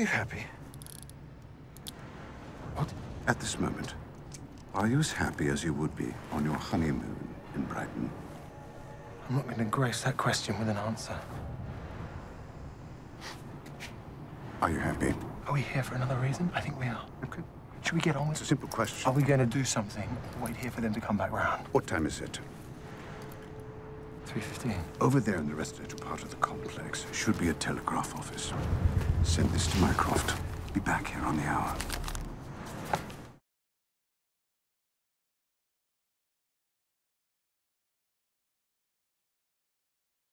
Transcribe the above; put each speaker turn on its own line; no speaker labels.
Are you happy?
What? At this moment, are you as happy as you would be on your honeymoon in Brighton?
I'm not going to grace that question with an answer.
Are you happy?
Are we here for another reason? I think we are.
Okay.
Should we get on with it?
It's a simple question.
Are we going to do something? Wait here for them to come back round.
What time is it?
3.15.
Over there in the residential part of the complex should be a telegraph office. Send this to Mycroft. Be back here on the hour.